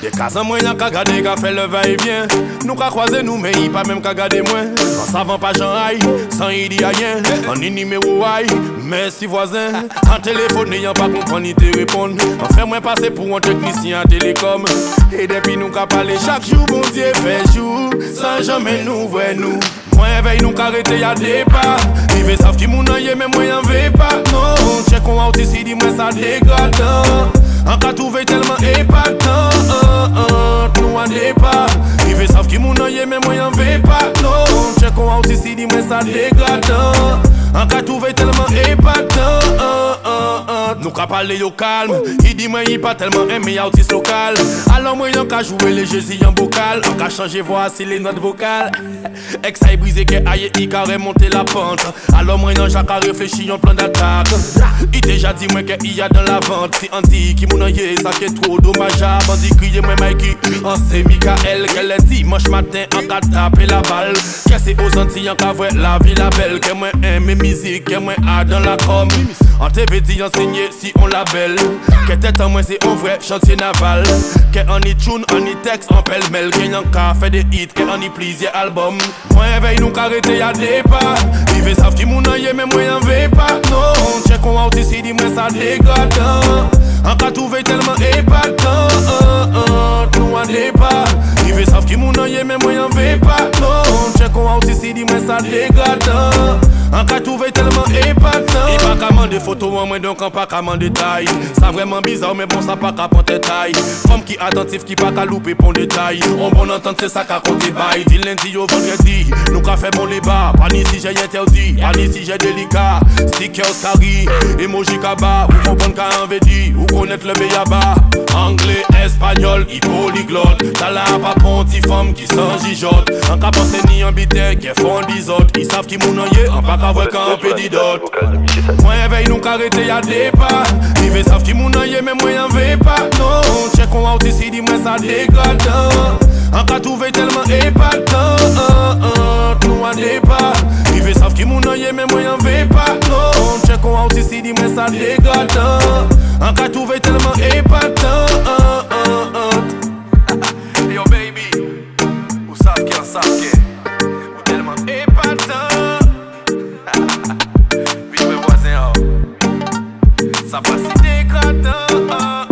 Des cas en moyen qu'a gardé qu'a fait le va-et-vient. Nous qu'a croisé nous mais il pas même qu'a gardé moins. En savant pas Jean Aïe, sans il dit rien. En ni numéro aïe, merci voisin. En téléphone n'ayant pas comprendre ni te répondre. En fait moins passer pour un technicien en télécom. Et depuis nous qu'a parlé chaque jour bon Dieu fait jour. Sans jamais nous voir nous. Moi veille nous qu'a arrêté y'a des pas. Veulent savent qui mon aïe mais moi y'en veux pas. Non, check on out ici dis moi ça dégradant. En cas trouvé tellement épatant, hein, sav ki moun a ye men mwen yon vey pat no Mche kon a ou si si di mwen sa degradant An ka touve telman e patan nous qu'à parler au calme. Il dit moi il pas tellement aimé autiste local. Alors moi y'en qu'à jouer les jeux en bocal. En qu'à changer voix si les notes vocales. Ex a brisé que aïe il a remonté la pente. Alors moi y'en Jacques a réfléchi en plan d'attaque. Il déjà dit moi qu'il y a dans la vente. Si on qui mon aïe ça qui est trop dommageable. On dit crier moi Mikey. On sait Michael qu'elle est dimanche matin en qu'à taper la balle. Que c'est aux Antilles en qu'à voir la vie la belle. Que moi aime musique, que moi a dans la com. En TV dit enseigner si on la belle. Que tête en moi c'est un vrai chantier naval. Que on y tune, on y texte, on pêle-mêle. Que y'en qu'à fait des hits, que on y plusieurs albums. Moi éveille nous qu'arrêter y'a des pas. Ils veulent savoir qui mon aïe mais moi y'en veux pas. Non, check on out ici, dis-moi ça dégradant. En cas trouvé tellement épatant, hein, hein, nous en départ. Ils veulent savoir qui mon aïe mais moi y'en veux pas. Non, check on out ici, dis-moi ça dégradant. En cas trouvé tellement épatant. Il des photos en moins donc on pas qu'à détail. Ça vraiment bizarre mais bon ça pas qu'à porter taille. Femme qui attentif qui pas qu'à louper pour détail. On bon entendre c'est ça qu'à compter bail. Dit lundi au vendredi, nous qu'a fait bon les bas. Pas si j'ai interdit, pas si j'ai délicat. Stickers carry, emoji kaba. Ou comprendre qu'à en dit, ou connaître le béaba. Anglais, espagnol, y polyglotte. T'as là pas ponti femme qui s'en gijote. En cas pensé ni en bité, qui font des autres. Ils savent qui oeil, en pas qu'à voir qu'un pédidote. Moi éveille nous qu'arrêter y'a des pas. Ils savoir qui oeil, mais moi y'en veux pas. Non, check on out ici, dis-moi ça dégradant. En cas trouvé tellement épatant, hein, hein, nous en départ. Ils veulent savoir qui oeil, mais moi y'en veux pas. Non, check on out ici, dis-moi ça dégradant. En cas trouvé tellement épatant, nem cantou.